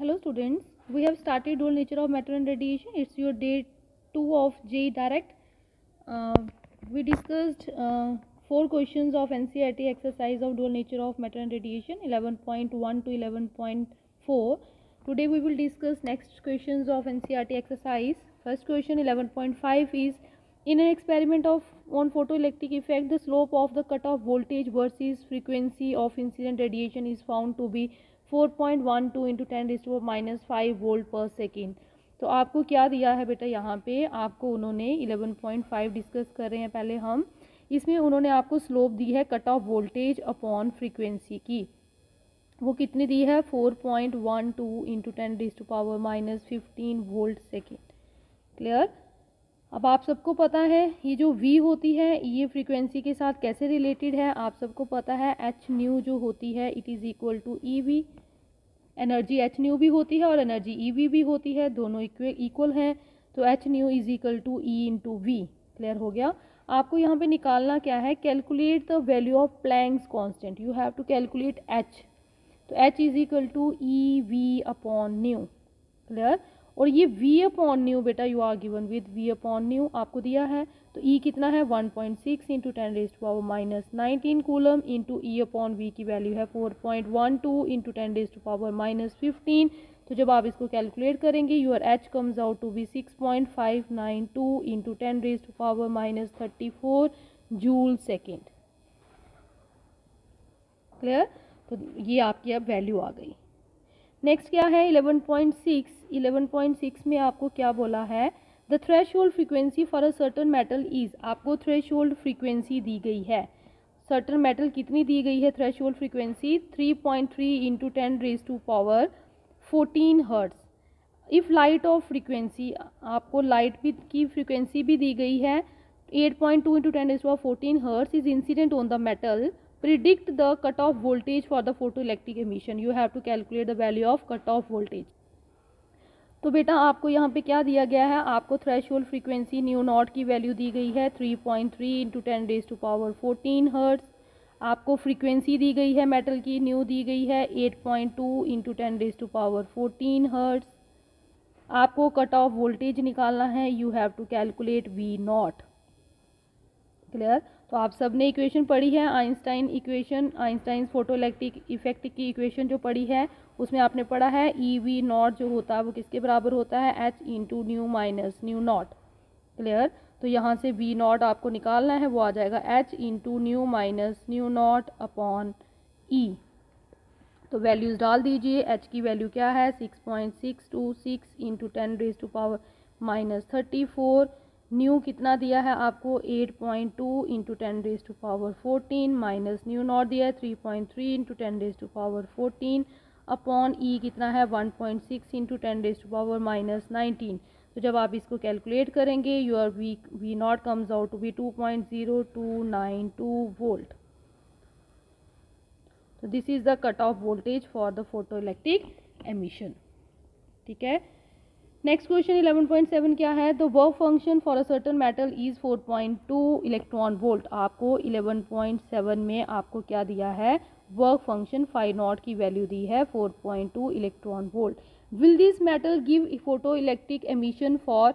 Hello students, we have started dual nature of matter and radiation. It's your day 2 of JEE Direct. Uh, we discussed uh, 4 questions of NCERT exercise of dual nature of matter and radiation 11.1 to 11.4. Today we will discuss next questions of NCERT exercise. First question 11.5 is, in an experiment on photoelectric effect, the slope of the cutoff voltage versus frequency of incident radiation is found to be four point one two into ten raise to minus five volt पर second तो आपको क्या दिया है बेटा यहाँ पे आपको उन्होंने इलेवन पॉइंट फाइव डिस्कस कर रहे हैं पहले हम इसमें उन्होंने आपको स्लोप दी है cut off voltage upon frequency की वो कितनी दी है four point one two into ten raise to power minus fifteen volt second clear अब आप सबको पता है ये जो वी होती है ये फ्रीक्वेंसी के साथ कैसे रिलेटेड है आप सबको पता है एच न्यू जो होती है it is equal to E V energy H nu भी होती है और एनर्जी ई वी भी होती है दोनों इक्वल हैं तो H nu is equal to E into V clear हो गया आपको यहाँ पे निकालना क्या है calculate the value of Planck's constant you have to calculate H तो H is equal to E V upon nu clear और ये वी अपॉन न्यू बेटा you are given with V upon nu आपको दिया है तो ई e कितना है 1.6 point six into ten raise to power minus nineteen coulomb into E upon V की वैल्यू है 4.12 point one two into ten raise to power minus fifteen तो जब आप इसको कैलकुलेट करेंगे your H comes out to be six point five nine two into ten raise to power minus thirty four joule second clear तो ये आपकी अब value आ गई नेक्स्ट क्या है 11.6 11.6 में आपको क्या बोला है the threshold frequency for a certain metal is आपको थ्रेश होल्ड फ्रिक्वेंसी दी गई है सर्टन मेटल कितनी दी गई है threshold frequency three point three into ten raise to power fourteen hertz if light of frequency आपको लाइट भी की फ्रिक्वेंसी भी दी गई है eight point two into ten raise power fourteen hertz is incident on the metal predict cut off voltage for the photo electric emission you have to calculate the value of cut off voltage तो बेटा आपको यहाँ पे क्या दिया गया है आपको थ्रेश फ्रीक्वेंसी न्यू नॉट की वैल्यू दी गई है three point three into ten raise to power fourteen hertz आपको फ्रीक्वेंसी दी गई है मेटल की न्यू दी गई है eight point two into ten raise to power fourteen hertz आपको कट ऑफ वोल्टेज निकालना है you have to calculate V naught clear तो आप सब ने इक्वेशन पढ़ी है Einstein equation Einstein photoelectric effect की इक्वेशन जो पढ़ी है उसमें आपने पढ़ा है ई वी नॉट जो होता है वो किसके बराबर होता है H into nu minus nu naught clear तो यहाँ से वी नॉट आपको निकालना है वो आ जाएगा H into nu minus nu naught upon E तो वैल्यूज़ डाल दीजिए एच की वैल्यू क्या है six point six two six into ten raise to power minus thirty four nu कितना दिया है आपको 8.2 point two into ten raise to power 14 minus nu naught दिया है 3.3 point three into ten raise to power 14 upon E कितना है 1.6 point six into ten raise to power minus nineteen तो जब आप इसको कैलकुलेट करेंगे your V V naught comes out to be two point zero two nine two volt तो this is the cut off voltage for the photo electric emission ठीक है next question 11.7 क्या है तो work function for a certain metal is 4.2 electron volt आपको 11.7 में आपको क्या दिया है वर्क फंक्शन फाइव नॉट की वैल्यू दी है 4.2 electron volt will this metal give photo electric emission for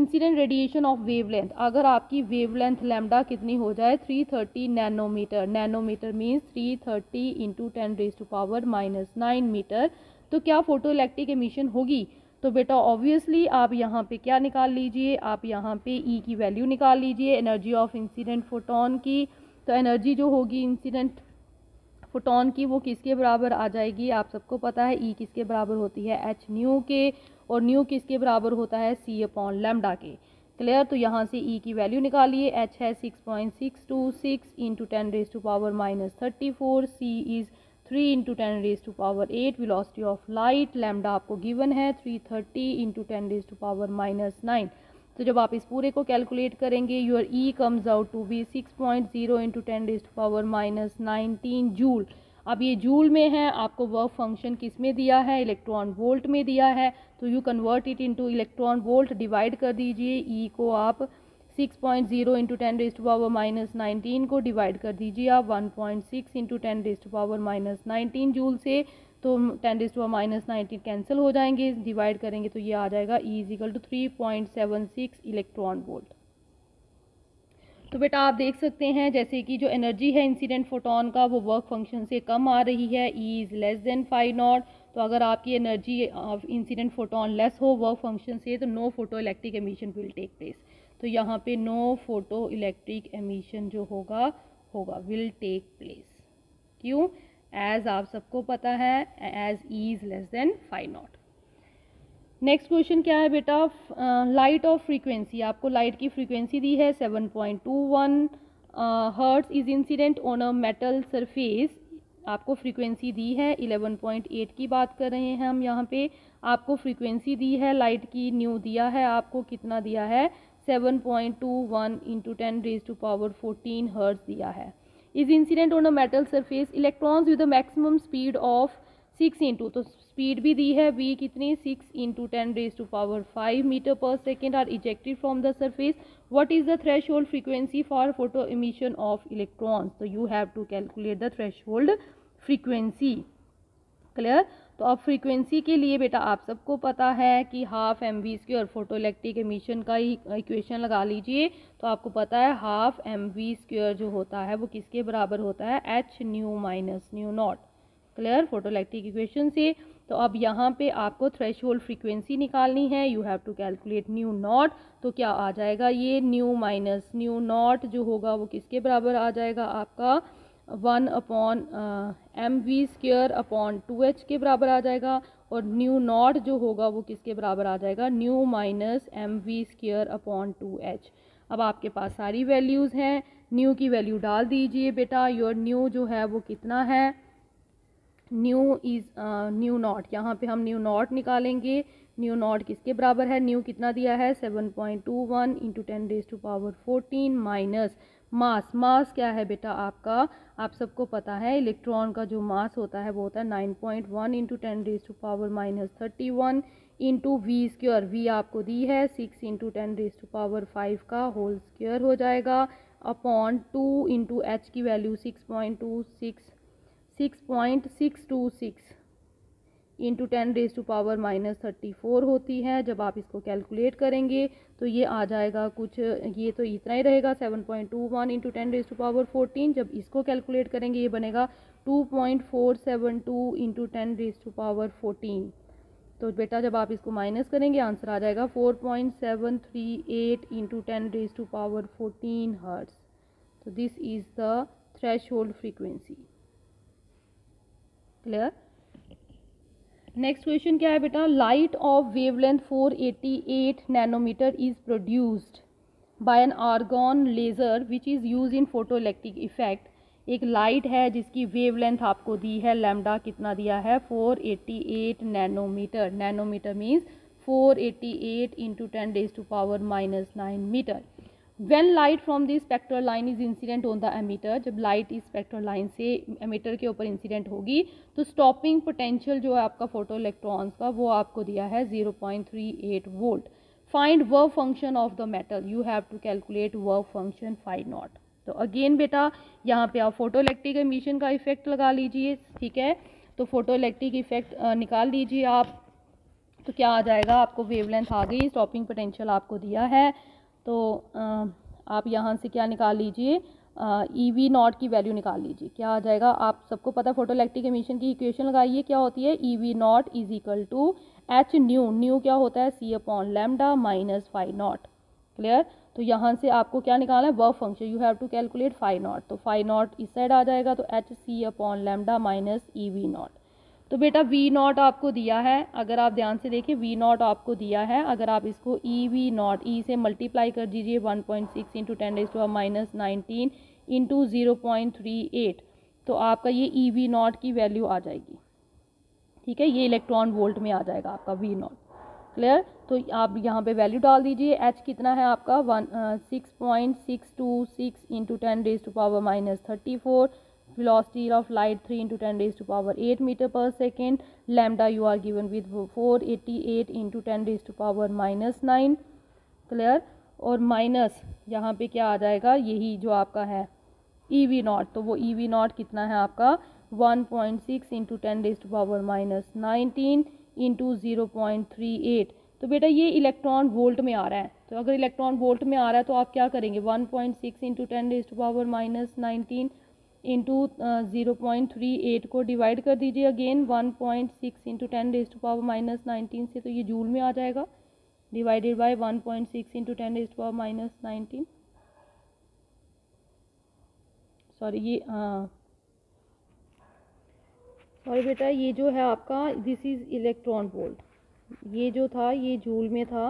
incident radiation of wavelength अगर आपकी वेवलेंथ लैम्डा कितनी हो जाए 330 nanometer nanometer means 330 thirty into ten raise to power minus nine meter तो क्या फोटो इलेक्ट्रिक एमिशन होगी तो बेटा ऑब्वियसली आप यहाँ पे क्या निकाल लीजिए आप यहाँ पे ई e की वैल्यू निकाल लीजिए एनर्जी ऑफ इंसिडेंट फोटोन की तो एनर्जी जो होगी इंसिडेंट फोटोन की वो किसके बराबर आ जाएगी आप सबको पता है ई e किसके बराबर होती है एच न्यू के और न्यू किसके बराबर होता है सी अपॉन लेमडा के क्लियर तो यहाँ से ई e की वैल्यू निकालिए एच है six point six two six into ten raise to power minus thirty four C is three into ten raise to power eight velocity of light lambda आपको given है three thirty into ten raise to power minus nine तो जब आप इस पूरे को calculate करेंगे your E comes out to be six point zero into ten raise to power minus nineteen joule अब ये जूल में है आपको वर्क फंक्शन किस में दिया है इलेक्ट्रॉन वोल्ट में दिया है तो you convert it into electron volt divide कर दीजिए ई e को आप six point zero into ten raise power minus nineteen को डिवाइड कर दीजिए आप one point six into ten raise power minus nineteen joule से तो ten raise power minus nineteen cancel हो जाएंगे डिवाइड करेंगे तो ये आ जाएगा E two three point seven six electron volt तो बेटा आप देख सकते हैं जैसे कि जो एनर्जी है इंसिडेंट फोटोन का वो वर्क फंक्शन से कम आ रही है E is less than phi naught तो अगर आपकी एनर्जी इंसिडेंट फोटोन लेस हो वर्क फंक्शन से तो no photo electric emission will take place तो यहाँ पे नो फोटो इलेक्ट्रिक एमिशन जो होगा होगा विल टेक प्लेस क्यों एज आप सबको पता है E is less than phi naught next question क्या है बेटा लाइट ऑफ फ्रीक्वेंसी आपको लाइट की फ्रीक्वेंसी दी है seven point two one hertz is incident on a metal surface आपको फ्रीक्वेंसी दी है 11.8 की बात कर रहे हैं हम यहाँ पे आपको फ्रीक्वेंसी दी है लाइट की न्यू दिया है आपको कितना दिया है seven point two one into ten raise to power fourteen hertz दिया है is incident on a metal surface electrons with maximum speed of six into तो स्पीड भी दी है वी कितनी six into ten raise to power five meter per second are ejected from the surface the threshold frequency for photo emission of electrons तो you have to calculate the threshold frequency clear तो अब frequency के लिए बेटा आप सबको पता है कि half M V square photoelectric emission का ही इक्वेशन लगा लीजिए तो आपको पता है हाफ एम वी स्क्र जो होता है वो किसके बराबर होता है H nu minus nu naught clear photoelectric equation से तो अब यहाँ पे आपको थ्रेश फ्रीक्वेंसी निकालनी है you have to calculate nu naught तो क्या आ जाएगा ये न्यू माइनस न्यू नॉट जो होगा वो किसके बराबर आ जाएगा आपका one upon m v square upon two h के बराबर आ जाएगा और न्यू नॉट जो होगा वो किसके बराबर आ जाएगा nu minus m v square upon two h अब आपके पास सारी वैल्यूज़ हैं न्यू की वैल्यू डाल दीजिए बेटा योर न्यू जो है वो कितना है न्यू इज़ न्यू नॉट यहाँ पे हम न्यू नॉट निकालेंगे न्यू नॉट किसके बराबर है न्यू कितना दिया है seven point two one into ten raise to power fourteen minus mass mass क्या है बेटा आपका आप सबको पता है इलेक्ट्रॉन का जो मास होता है वो होता है nine point one into ten raise to power minus thirty one into v square v आपको दी है six into ten raise to power five का होल स्क्योर हो जाएगा अपॉन टू इंटू एच की value six point two six six point six two six into ten raise to power minus thirty four होती है जब आप इसको calculate करेंगे तो ये आ जाएगा कुछ ये तो इतना ही रहेगा seven point two one into ten raise to power fourteen जब इसको कैलकुलेट करेंगे ये बनेगा two point four seven two into ten raise to power fourteen तो बेटा जब आप इसको माइनस करेंगे आंसर आ जाएगा four point seven three eight into ten raise to power fourteen hertz तो this is the threshold frequency clear next question क्या है बेटा light of wavelength 488 nanometer is produced by an argon laser which is use in photo electric effect एक light है जिसकी wavelength आपको दी है लैम्डा कितना दिया है 488 nanometer nanometer means 488 eighty eight into ten raise to power minus nine meter when light from the spectral line is incident on the emitter जब लाइट इस स्पेक्ट्रल लाइन से एमीटर के ऊपर इंसिडेंट होगी तो स्टॉपिंग पोटेंशियल जो है आपका फोटो इलेक्ट्रॉन्स का वो आपको दिया है zero point three eight volt find व function of the metal you have to calculate व फंक्शन फाइव नॉट तो अगेन बेटा यहाँ पे आप फोटो इलेक्ट्रिक एमिशन का इफेक्ट लगा लीजिए ठीक है तो फोटो इलेक्ट्रिक इफेक्ट निकाल लीजिए आप तो क्या आ जाएगा आपको वेवलेंथ आ गई स्टॉपिंग पोटेंशियल आपको दिया है तो आप यहाँ से क्या निकाल लीजिए ई वी नॉट की वैल्यू निकाल लीजिए क्या आ जाएगा आप सबको पता फोटो इलेक्ट्रिक एमिशन की इक्वेशन लगाइए क्या होती है e v naught is equal to h nu nu क्या होता है c upon lambda minus phi naught clear तो यहाँ से आपको क्या निकालना है work function you have to calculate phi naught तो फाइव नॉट इस साइड आ जाएगा तो h c upon lambda minus E V naught तो बेटा वी नॉट आपको दिया है अगर आप ध्यान से देखें वी नॉट आपको दिया है अगर आप इसको ई वी नॉट ई से मल्टीप्लाई कर दीजिए one point six into ten raise to minus nineteen into zero point three eight तो आपका ये ई वी नॉट की वैल्यू आ जाएगी ठीक है ये इलेक्ट्रॉन वोल्ट में आ जाएगा आपका वी नॉट क्लियर तो आप यहाँ पे वैल्यू डाल दीजिए एच कितना है आपका one six point six two six into ten raise to power minus thirty four velocity of light 3 into 10 raised to power 8 meter per second lambda you are given with 488 into 10 raised to power minus nine clear और minus यहाँ पे क्या आ जाएगा यही जो आपका है ई वी नॉट तो वो ई वी नॉट कितना है आपका one point six into ten raise to power minus nineteen into zero point three eight तो बेटा ये इलेक्ट्रॉन वोल्ट में आ रहा है तो अगर इलेक्ट्रॉन वोल्ट में आ रहा है तो आप क्या करेंगे one point six into ten raise to power minus nineteen into zero point three eight को डिवाइड कर दीजिए again one point six into ten raise to power minus nineteen से तो ये जूल में आ जाएगा divided by one point six into ten raise to power minus nineteen sorry ये सॉरी हाँ। बेटा ये जो है आपका दिस इज़ इलेक्ट्रॉन वोल्ट ये जो था ये जूल में था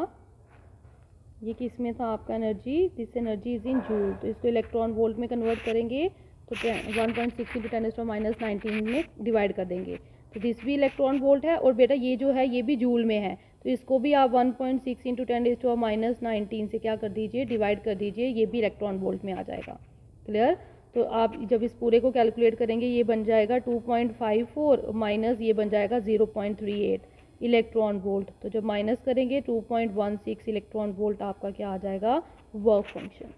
ये किस में था आपका energy this energy is in joule तो इसको इलेक्ट्रॉन वोल्ट में कन्वर्ट करेंगे तो one point six into ten raise minus nineteen में डिवाइड कर देंगे तो दिस भी इलेक्ट्रॉन वोल्ट है और बेटा ये जो है ये भी जूल में है तो इसको भी आप one point six into ten raise minus nineteen से क्या कर दीजिए डिवाइड कर दीजिए ये भी इलेक्ट्रॉन वोल्ट में आ जाएगा क्लियर तो आप जब इस पूरे को कैलकुलेट करेंगे ये बन जाएगा two point five four minus ये बन जाएगा zero point three eight electron volt तो जब माइनस करेंगे two point one six electron volt आपका क्या आ जाएगा वर्क फंक्शन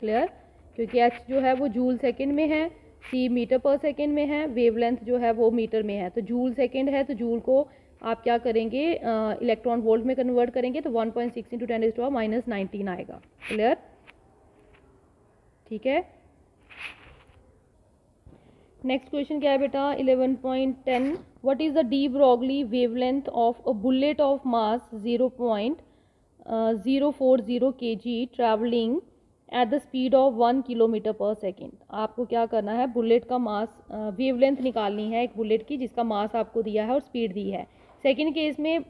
क्लियर क्योंकि एच जो है वो जूल सेकेंड में है सी मीटर पर सेकेंड में है वेवलेंथ जो है वो मीटर में है तो जूल सेकेंड है तो जूल को आप क्या करेंगे इलेक्ट्रॉन वोल्ट में कन्वर्ट करेंगे तो 1.6 point six into ten is to minus nineteen आएगा क्लियर ठीक है नेक्स्ट क्वेश्चन क्या है बेटा 11.10 point ten what is the de Broglie length of a bullet of mass zero point zero four zero k g travelling at the speed of one kilometer per second आपको क्या करना है bullet का mass wavelength निकालनी है एक bullet की जिसका मास आपको दिया है और स्पीड दी है सेकेंड केस में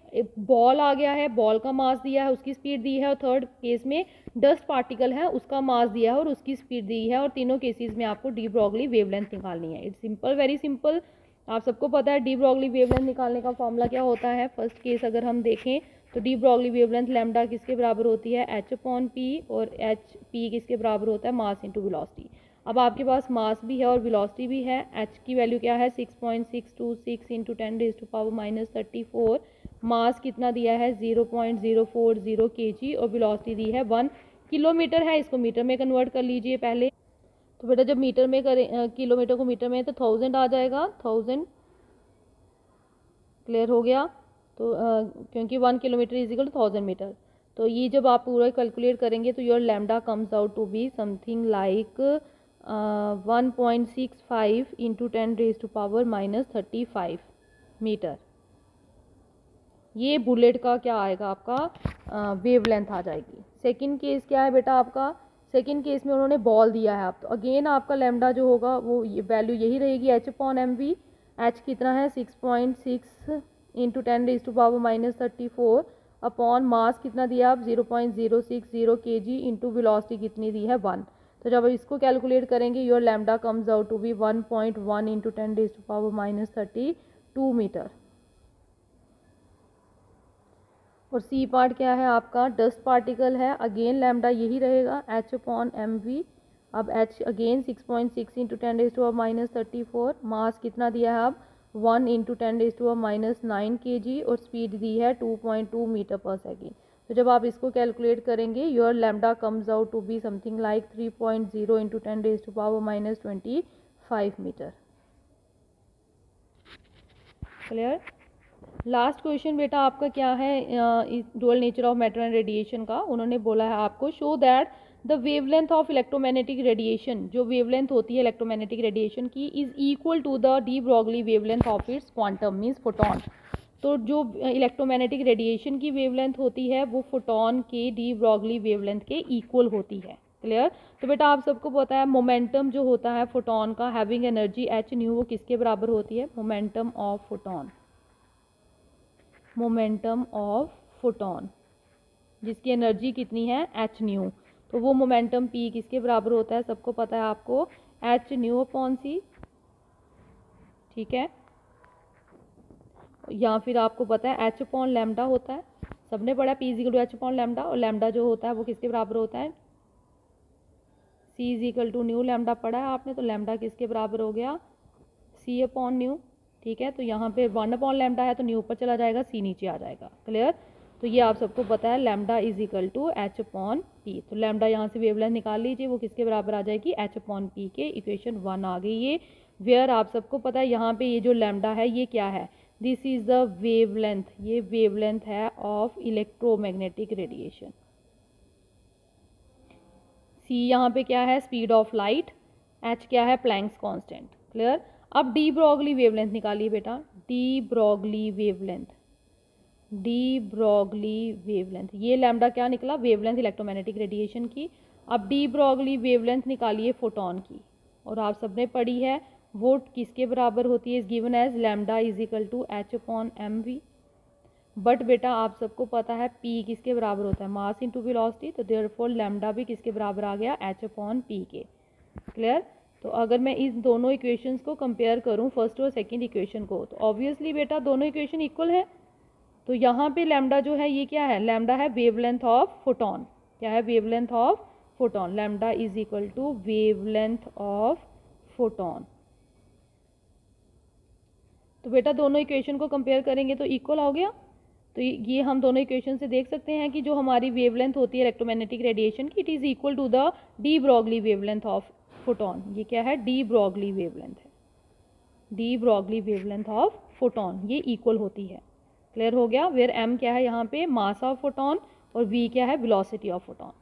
बॉल आ गया है बॉल का मास दिया है उसकी स्पीड दी है और थर्ड केस में डस्ट पार्टिकल है उसका मास दिया है और उसकी स्पीड दी है और तीनों केसेस में आपको डी ब्रॉगली वेवलेंथ निकालनी है इट्स सिंपल वेरी सिंपल आप सबको पता है डी ब्रॉगली वेवलेंथ निकालने का फॉर्मूला क्या होता है फर्स्ट केस अगर हम देखें तो डी ब्रॉगली वेवलेंथ लेमडा किसके बराबर होती है एच अपॉन पी और एच पी किसके बराबर होता है मास इंटू विलॉसिटी अब आपके पास मास भी है और विलॉसिटी भी है एच की वैल्यू क्या है six point six two six into ten raise to power minus thirty four mass कितना दिया है zero point zero four zero k g और विलॉसिटी दी है वन किलोमीटर है इसको मीटर में कन्वर्ट कर लीजिए पहले तो बेटा जब मीटर में करें किलोमीटर को मीटर में तो थाउजेंड आ जाएगा थाउजेंड क्लियर हो गया तो क्योंकि one kilometer is two thousand meter तो ये जब आप पूरा कैलकुलेट करेंगे तो your lambda comes out to be something like one point six five into ten raise to power minus thirty five meter ये बुलेट का क्या आएगा आपका वेव लेंथ आ जाएगी सेकेंड केस क्या है बेटा आपका सेकेंड केस में उन्होंने बॉल दिया है आप तो अगेन आपका लेमडा जो होगा वो वैल्यू यही रहेगी h upon m v h कितना है six point six into ten raise to power minus thirty four upon mass कितना दिया आप zero point zero six zero k g into velocity कितनी दी है वन तो जब इसको कैलकुलेट करेंगे your lambda comes out to be one point one into ten raise to power minus thirty two meter और सी पार्ट क्या है आपका डस्ट पार्टिकल है अगेन लैमडा यही रहेगा एच अपॉन एम वी अब h again six point six into ten raise to power minus thirty four mass कितना दिया है आप one into ten raise to minus nine k g और speed दी है two point two meter per second तो जब आप इसको कैलकुलेट करेंगे your lambda comes out to be something like three point zero into ten raise to power minus twenty five meter clear last question बेटा आपका क्या है role nature of matter and radiation का उन्होंने बोला है आपको show that the wave length of electromagnetic radiation जो वेव लेंथ होती है इलेक्ट्रोमैग्नेटिक रेडिएशन की is equal to the de Broglie wave length of its quantum means photon तो जो इलेक्ट्रोमैग्नेटिक रेडिएशन की वेव लेंथ होती है वो फोटोन के डी ब्रॉगली वेव लेंथ के इक्वल होती है क्लियर तो बेटा आप सबको पता है मोमेंटम जो होता है फोटोन का हैविंग एनर्जी एच न्यू वो किसके बराबर होती है momentum of photon momentum of photon जिसकी एनर्जी कितनी है एच न्यू तो वो मोमेंटम पी किसके बराबर होता है सबको पता है आपको एच न्यू अपॉन सी ठीक है या फिर आपको पता है एच अपॉन लेमडा होता है सबने पढ़ा p is equal to h upon lambda और लेमडा जो होता है वो किसके बराबर होता है c is equal to nu lambda पढ़ा है आपने तो लेमडा किसके बराबर हो गया सी अपॉन न्यू ठीक है तो यहाँ पे वन अपॉन लेमडा है तो न्यू ऊपर चला जाएगा सी नीचे आ जाएगा क्लियर तो ये आप सबको पता है lambda is equal to h upon p तो लैमडा यहाँ से वेवलेंथ निकाल लीजिए वो किसके बराबर आ जाएगी एच अपॉन पी के इक्वेशन वन आ गई ये वेयर आप सबको पता है यहाँ पे ये जो लैमडा है ये क्या है दिस इज़ द वेव ये वेव है ऑफ इलेक्ट्रोमैग्नेटिक रेडिएशन सी यहाँ पे क्या है स्पीड ऑफ लाइट एच क्या है प्लैंक्स कॉन्स्टेंट क्लियर अब डी ब्रॉगली वेवलेंथ निकालिए बेटा de Broglie wavelength de Broglie wavelength ये लैमडा क्या निकला वेवलेंथ इलेक्ट्रोमैग्नेटिक रेडिएशन की अब डी ब्रॉगली वेवलेंथ निकालिए फोटोन की और आप सबने पढ़ी है वो किसके बराबर होती है is given as lambda is equal to h upon m v but बेटा आप सबको पता है पी किसके बराबर होता है मास इंटू थी तो देयर फोर लेमडा भी किसके बराबर आ गया एच अपॉन पी के क्लियर तो अगर मैं इस दोनों इक्वेशंस को कंपेयर करूं फर्स्ट और सेकंड इक्वेशन को तो ऑब्वियसली बेटा दोनों इक्वेशन इक्वल है तो यहाँ पे लैम्डा जो है ये क्या है लैम्डा है वेवलेंथ ऑफ फोटोन क्या है wavelength of photon lambda is equal to wavelength of photon तो बेटा दोनों इक्वेशन को कंपेयर करेंगे तो इक्वल हो गया तो ये हम दोनों इक्वेशन से देख सकते हैं कि जो हमारी वेवलेंथ होती है इलेक्ट्रोमैग्नेटिक रेडिएशन की it is equal to the de Broglie wavelength of photon ये क्या है डी ब्रॉगली वेवलेंथ है de Broglie wavelength of photon ये इक्वल होती है क्लियर हो गया वेयर एम क्या है यहाँ पे मास ऑफ फोटोन और वी क्या है वेलोसिटी ऑफ फोटोन